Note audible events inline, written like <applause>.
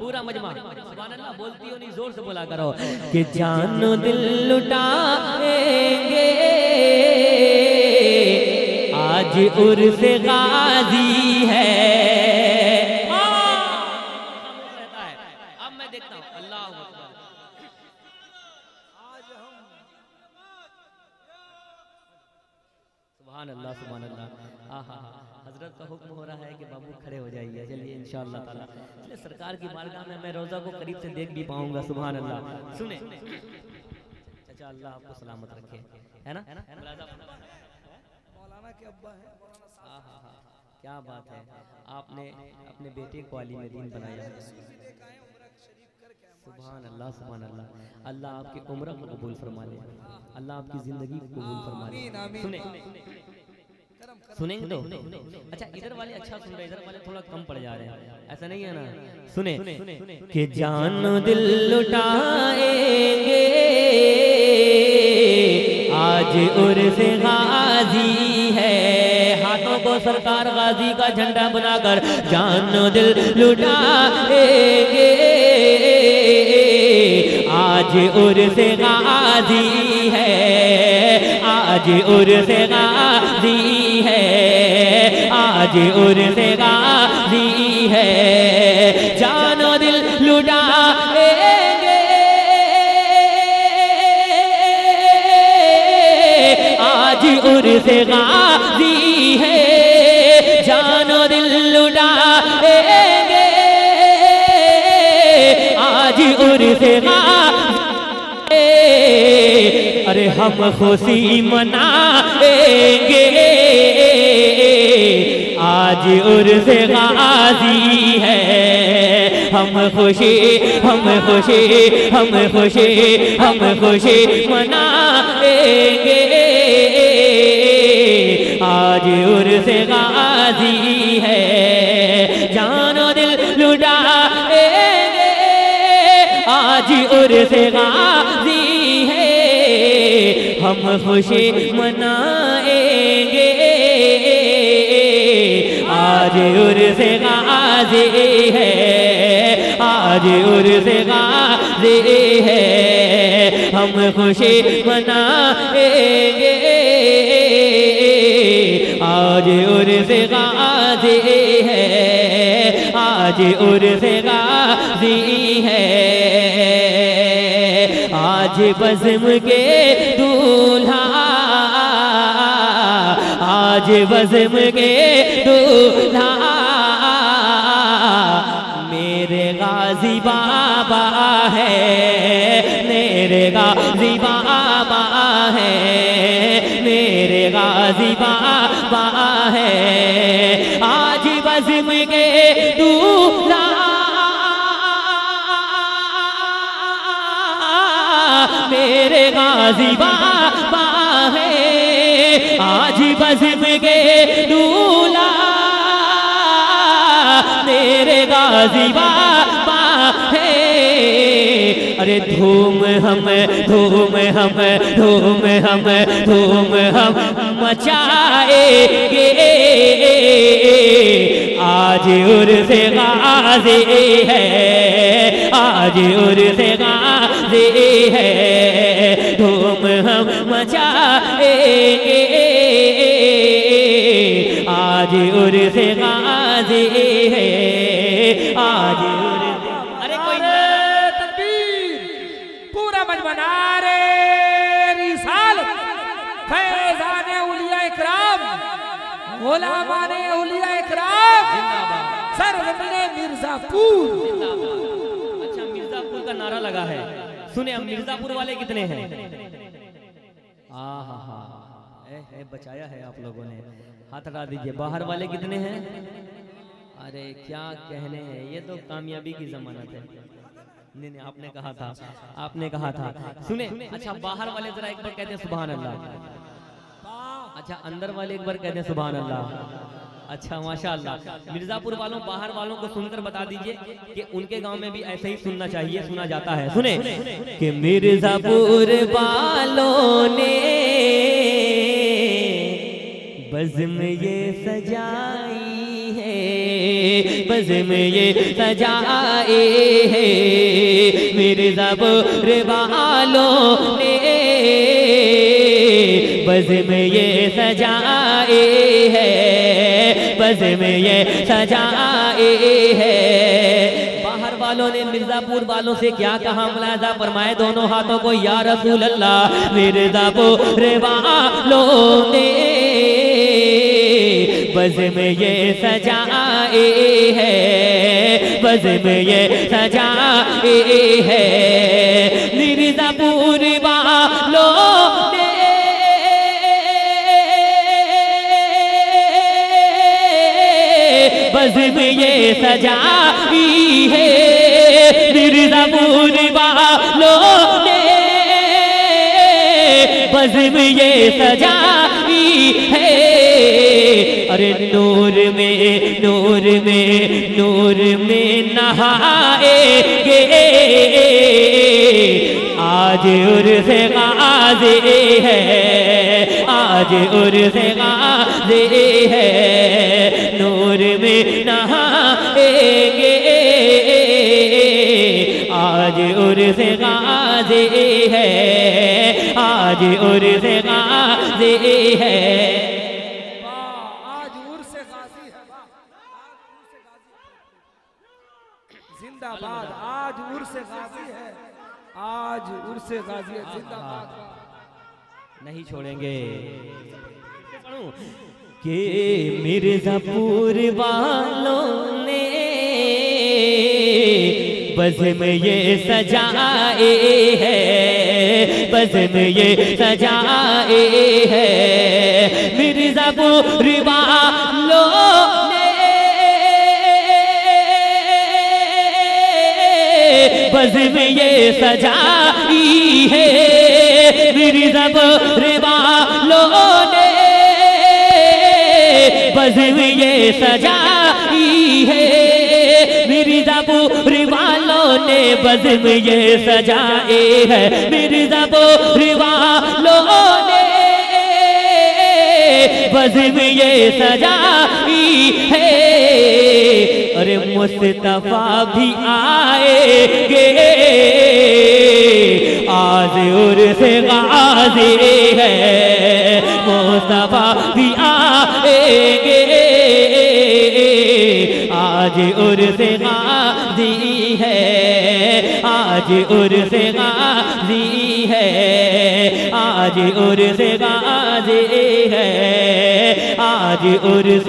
पूरा मजमा। बोलती हो नहीं ज़ोर से बोला करो। <laughs> कि जानो दिल लुटाएँगे आज उर्स गाजी है। सुभान अल्लाह सुभान अल्लाह हज़रत का हुक्म हो रहा है कि बाबू खड़े हो जाइए चलिए इंशाअल्लाह ताला। चलिए सरकार की बारगाह में मैं रोज़ा को करीब से देख भी पाऊँगा सुभान अल्लाह सुने। चाचा अल्लाह आपको सलामत रखे। है ना? मौलाना के अब्बा है हाँ हाँ हाँ क्या बात है। आपने अपने बेटे को अली में दीन बनाया। सुभान अल्लाह सुभान अल्लाह अल्लाह आपकी उम्र को कबूल फरमा ले अल्लाह आपकी ज़िंदगी को कबूल फरमा ले। सुने। सुनेंगे तो? अच्छा इधर वाले अच्छा सुन रहे इधर वाले थोड़ा कम पड़ जा रहे हैं। ऐसा नहीं है ना? सुने। कि जान दिल लुटाएँगे आज उर्स गाजी हाथों को सरकार गाजी का झंडा बनाकर जान दिल लुटाएँगे आज उर्स गाजी है। आज उर्स गाजी है। आज उर्स गाजी है। जानो दिल लुटाएँगे आज उर्स गाजी आज उर्स गाजी अरे हम खुशी मनाएँगे। आज उर्स गाजी है। हम खुशी हम खुशी हम खुशी हम खुशी मनाएँगे। आज उर्स गाजी है। आज उर्स गाजी है। हम खुशी मनाएँगे। आज उर्स गाजी है। आज उर्स गाजी है। हम खुशी मनाएँगे। आज उर्स गाजी है। आज उर्स गाजी है। आज बज़म के दूल्हा। आज बज़म के दूल्हा। मेरे गाजी बाबा है, मेरे गाजी बाबा है, मेरे गाजी बाबा है। आज बज़म के बाबा है आज बज़म के दूला मेरे गाजी बाबा है अरे धूम हम धूम हम धूम हम धूम हम मचाएँगे। आज उर्स गाजी है आज उर्स गाजी है। धूम हम मचाएँगे आज उर्स गाजी है आज अरे कोई नारे तकबीर। पूरा मजमना रे फैजाने उलिया इकराम उलिया मिर्जापुर। अच्छा मिर्जापुर का नारा लगा है। सुने अब मिर्जापुर वाले कितने हैं? हाँ हाँ हाँ बचाया है आप लोगों ने। हाथ हटा दीजिए। बाहर वाले कितने हैं? अरे क्या कहने हैं? ये तो कामयाबी की जमानत है। नहीं नहीं आपने कहा था। आपने कहा था। सुने अच्छा बाहर वाले जरा एक बार कहते हैं सुबहान अल्लाह। अच्छा अंदर वाले एक बार कहते हैं सुबहान अल्लाह। अच्छा माशाल्लाह। मिर्जापुर वालों बाहर वालों को सुनकर बता दीजिए कि उनके गाँव में भी ऐसे ही सुनना चाहिए सुना जाता है। सुने। कि मिर्जापुर वालों ने बज़म ये सजाई है। बज़म ये सजाए है। मिर्ज़ा पुर वालों ने बज़म ये सजाए है। बज़म ये सजाए है। बाहर वालों ने मिर्जापुर वालों से क्या कहा? मुलाजा फरमाए, दोनों हाथों को या रसूल अल्लाह मिर्जापुर वालों ने बज में ये सजाए है। बज में ये सजाए है। बज ये सजाई है मिर्जापुर वालों ने बज में ये सजाई है। अरे नूर में नूर में नूर में नहाएगे। आज उर्स गाजे है। आज उर्स गाजे है। नूर में नहाएगे आज है। आज उर्स गाजे है, आज उर्स गाजी है। जिंदाबाद, आज उर्स गाजी है। आज उर्स गाजी है, जिंदाबाद। नहीं छोड़ेंगे। कि मिर्जापुर वालों ने बस में ये सजाए है बस में ये सजाए है। मिर्जापुर वालों ने बस में ये सजाई है। मिर्जापुर वालों ने बस ये सजाई है। मिर्जापुर वालों ने बस ये सजाए है। मिर्जापुर वालों ने बस ये सजाई है। अरे मुस्तफ़ा भी आएगे आज उर्स गाजी है। मुस्तफ़ा भी आएगे। आज उर्स गाजी है। आज उर्स गाजी है। आज उर्स गाजी है। आज उर्स